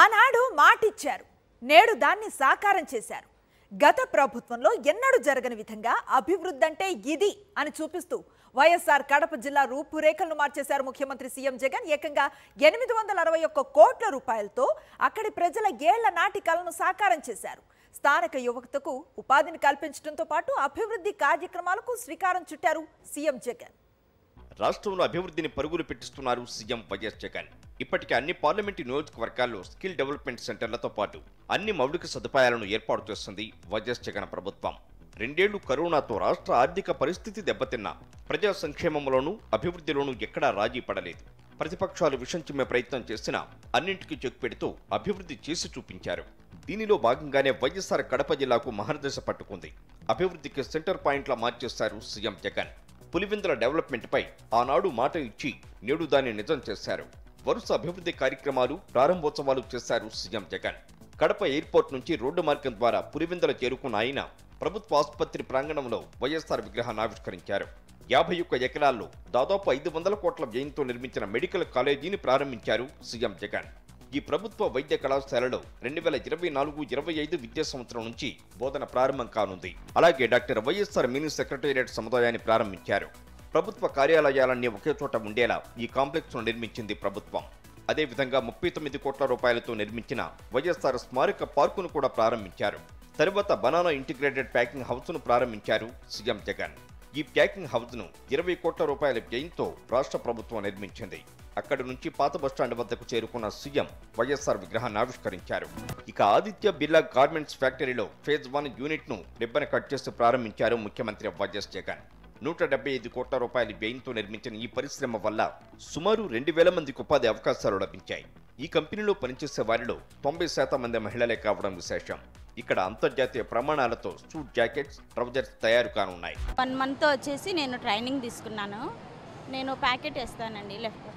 ఆనాడు మాటిచ్చారు. నేడు దాన్ని సాకారం చేశారు. గత ప్రభుత్వంలో ఎన్నడూ జరగని విధంగా అభివృద్ధి అంటే ఇది అని చూపిస్తూ వైఎస్ఆర్ కడప జిల్లా రూపురేఖలను మార్చేశారు ముఖ్యమంత్రి సీఎం జగన్. ఏకంగా ఎనిమిది వందల అరవై ఒక్క కోట్ల రూపాయలతో అక్కడి ప్రజల ఏళ్ళ నాటి కలను సాకారం చేశారు. స్థానిక యువతకు ఉపాధిని కల్పించడంతో పాటు అభివృద్ధి కార్యక్రమాలకు శ్రీకారం చుట్టారు సీఎం జగన్. రాష్ట్రంలో అభివృద్ధిని పరుగులు పెట్టిస్తున్నారు సీఎం వైఎస్ జగన్. ఇప్పటికే అన్ని పార్లమెంటు నియోజకవర్గాల్లో స్కిల్ డెవలప్మెంట్ సెంటర్లతో పాటు అన్ని మౌలిక సదుపాయాలను ఏర్పాటు చేస్తుంది వైఎస్ జగన్ ప్రభుత్వం. రెండేళ్ళు కరోనాతో రాష్ట్ర ఆర్థిక పరిస్థితి దెబ్బతిన్నా ప్రజా సంక్షేమంలోనూ అభివృద్ధిలోనూ ఎక్కడా రాజీ పడలేదు. ప్రతిపక్షాలు విషం చిమ్మే ప్రయత్నం చేసినా అన్నింటికీ చెక్ పెడుతూ అభివృద్ధి చేసి చూపించారు. దీనిలో భాగంగానే వైఎస్ఆర్ కడప జిల్లాకు మహర్దశ పట్టుకుంది. అభివృద్ధికి సెంటర్ పాయింట్లా మార్చేశారు సీఎం జగన్. పులివెందుల డెవలప్మెంట్పై ఆనాడు మాట ఇచ్చి నేడు దాన్ని నిజం చేశారు. వరుస అభివృద్ధి కార్యక్రమాలు ప్రారంభోత్సవాలు చేశారు సీఎం జగన్. కడప ఎయిర్పోర్ట్ నుంచి రోడ్డు మార్గం ద్వారా పురివిందలు చేరుకున్న ఆయన ప్రభుత్వ ఆసుపత్రి ప్రాంగణంలో వైఎస్ఆర్ విగ్రహాన్ని ఆవిష్కరించారు. యాభై ఒక్క ఎకరాల్లో దాదాపు ఐదు వందల కోట్ల వ్యయంతో నిర్మించిన మెడికల్ కాలేజీని ప్రారంభించారు సీఎం జగన్. ఈ ప్రభుత్వ వైద్య కళాశాలలో రెండు వేల ఇరవై నాలుగు ఇరవై ఐదు విద్యా సంవత్సరం నుంచి బోధన ప్రారంభం కానుంది. అలాగే డాక్టర్ వైఎస్ఆర్ మినీ సెక్రటేరియట్ సముదాయాన్ని ప్రారంభించారు. ప్రభుత్వ కార్యాలయాలన్నీ ఒకే చోట ఉండేలా ఈ కాంప్లెక్స్ను నిర్మించింది ప్రభుత్వం. అదేవిధంగా ముప్పై తొమ్మిది కోట్ల రూపాయలతో నిర్మించిన వైఎస్ఆర్ స్మారక పార్కును కూడా ప్రారంభించారు. తరువాత బనానా ఇంటిగ్రేటెడ్ ప్యాకింగ్ హౌస్ను ప్రారంభించారు సీఎం జగన్. ఈ ప్యాకింగ్ హౌస్ను ఇరవై కోట్ల రూపాయల వ్యయంతో రాష్ట్ర ప్రభుత్వం నిర్మించింది. అక్కడి నుంచి పాత బస్టాండ్ వద్దకు చేరుకున్న సీఎం వైఎస్ఆర్ విగ్రహాన్ని ఆవిష్కరించారు. ఇక ఆదిత్య బిర్లా గార్మెంట్స్ ఫ్యాక్టరీలో ఫేజ్ వన్ యూనిట్ను రిబ్బన్ కట్ చేసి ప్రారంభించారు ముఖ్యమంత్రి వైఎస్ జగన్. నూట డెబ్బై ఐదు కోట్ల రూపాయల వ్యయంతో నిర్మించిన ఈ పరిశ్రమ వల్ల సుమారు రెండు వేల మందికి ఉపాధి అవకాశాలు లభించాయి. ఈ కంపెనీలో పనిచేసే వారిలో తొంభై శాతం మంది మహిళలే కావడం విశేషం. ఇక్కడ అంతర్జాతీయ ప్రమాణాలతో సూట్ జాకెట్స్ ట్రౌజర్స్ తయారు కానున్నాయి. వన్ మంత్ వచ్చేసి నేను ట్రైనింగ్ తీసుకున్నాను. నేను ప్యాకెట్ వేస్తానండి లెఫ్ట్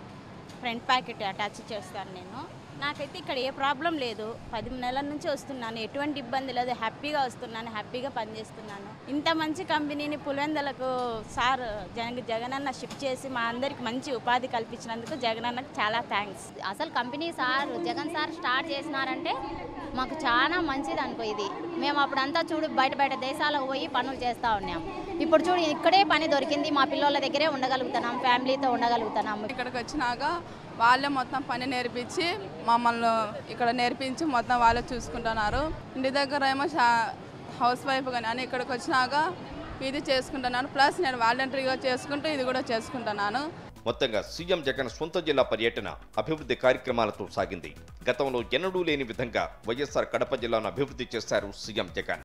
ఫ్రంట్ ప్యాకెట్ అటాచ్ చేస్తాను నేను. నాకైతే ఇక్కడ ఏ ప్రాబ్లం లేదు. పది నెలల నుంచి వస్తున్నాను. ఎటువంటి ఇబ్బంది లేదు. హ్యాపీగా వస్తున్నాను. హ్యాపీగా పనిచేస్తున్నాను. ఇంత మంచి కంపెనీని పులివెందలకు సార్ జగన్ జగనన్న షిఫ్ట్ చేసి మా అందరికి మంచి ఉపాధి కల్పించినందుకు జగనన్నకు చాలా థ్యాంక్స్. అసలు company sir Jagan sir start చేసినారంటే మాకు చాలా మంచిది అనుకో ఇది. మేము అప్పుడంతా చూడు బయట బయట దేశాలకు పోయి పనులు చేస్తూ ఉన్నాం. ఇప్పుడు చూడు ఇక్కడే పని దొరికింది. మా పిల్లల దగ్గరే ఉండగలుగుతున్నాం. ఫ్యామిలీతో ఉండగలుగుతున్నాం. ఇక్కడికి వచ్చినాక వాళ్ళే మొత్తం పని నేర్పించి మమ్మల్ని ఇక్కడ నేర్పించి మొత్తం వాళ్ళే చూసుకుంటున్నారు. ఇంటి దగ్గర ఏమో హౌస్ వైఫ్ కానీ అని ఇక్కడికి వచ్చినాక ఇది చేసుకుంటున్నాను. ప్లస్ నేను వాలంటరీగా చేసుకుంటూ ఇది కూడా చేసుకుంటున్నాను. మొత్తంగా సీఎం జగన్ సొంత జిల్లా పర్యటన అభివృద్ధి కార్యక్రమాలతో సాగింది. గతంలో ఎన్నడూ లేని విధంగా వైఎస్ఆర్ కడప జిల్లాను అభివృద్ధి చేశారు సీఎం జగన్.